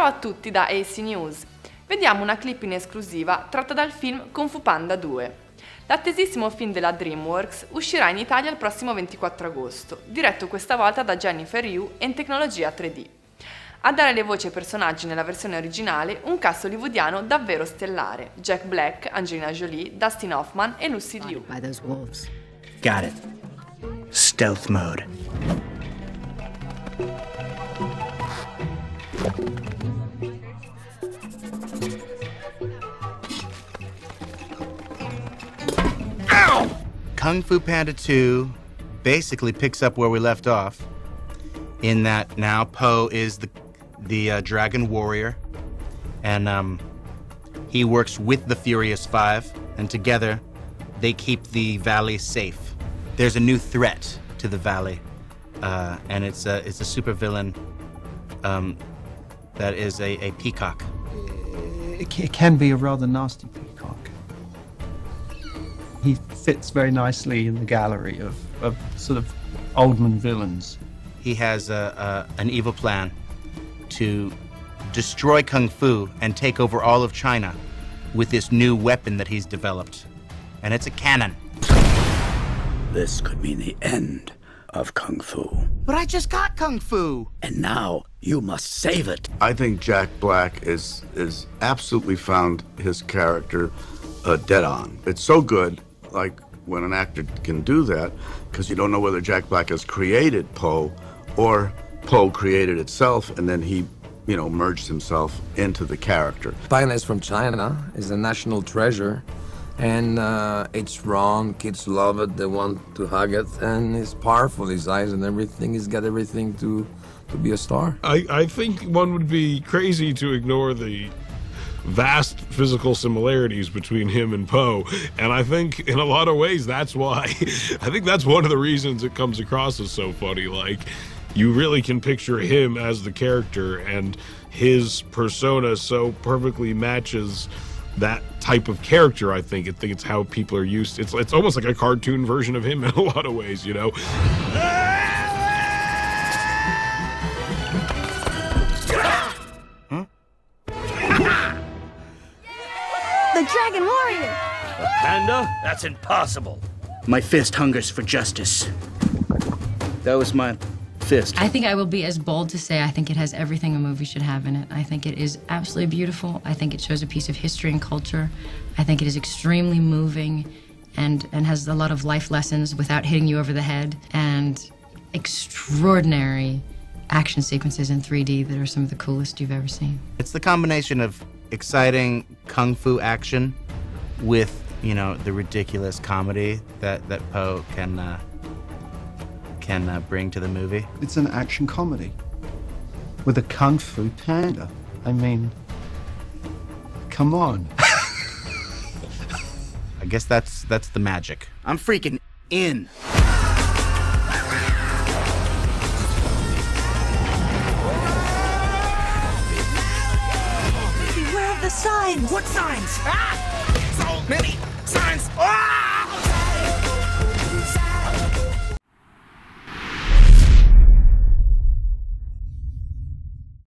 Ciao a tutti da AC News. Vediamo una clip in esclusiva tratta dal film Kung Fu Panda 2. L'attesissimo film della DreamWorks uscirà in Italia il prossimo 24 agosto, diretto questa volta da Jennifer Yu e in tecnologia 3D. A dare le voci ai personaggi nella versione originale un cast hollywoodiano davvero stellare: Jack Black, Angelina Jolie, Dustin Hoffman e Lucy Liu. Got it. Stealth mode. Kung Fu Panda 2 basically picks up where we left off, in that now Po is the the uh, Dragon Warrior, and um, he works with the Furious Five, and together they keep the valley safe. There's a new threat to the valley, uh, and it's a it's a supervillain um, that is a, a peacock. It can be a rather nasty peacock. He fits very nicely in the gallery of, of sort of Oldman villains. He has a, a, an evil plan to destroy Kung Fu and take over all of China with this new weapon that he's developed. And it's a cannon. This could mean the end of Kung Fu. But I just got Kung Fu! And now you must save it. I think Jack Black is is absolutely found his character uh, dead on. It's so good, like when an actor can do that, because you don't know whether Jack Black has created Po or Po created itself, and then he, you know, merged himself into the character. China is from China. is a national treasure. And uh, it's wrong. Kids love it. They want to hug it. And it's powerful, his eyes and everything. He's got everything to, to be a star. I, I think one would be crazy to ignore the vast physical similarities between him and Po. And I think in a lot of ways that's why I think that's one of the reasons it comes across as so funny. Like you really can picture him as the character and his persona so perfectly matches that type of character. I think I think it's how people are used. It's it's almost like a cartoon version of him in a lot of ways, you know. Dragon Warrior! A Panda? That's impossible. My fist hungers for justice. That was my fist. I think I will be as bold to say I think it has everything a movie should have in it. I think it is absolutely beautiful. I think it shows a piece of history and culture. I think it is extremely moving and, and has a lot of life lessons without hitting you over the head and extraordinary action sequences in 3D that are some of the coolest you've ever seen. It's the combination of exciting kung fu action with, you know, the ridiculous comedy that that Po can uh, can uh, bring to the movie. It's an action comedy with a kung fu panda. I mean, come on. I guess that's that's the magic. I'm freaking in. Signs! What signs? Ah! So many signs! Ah!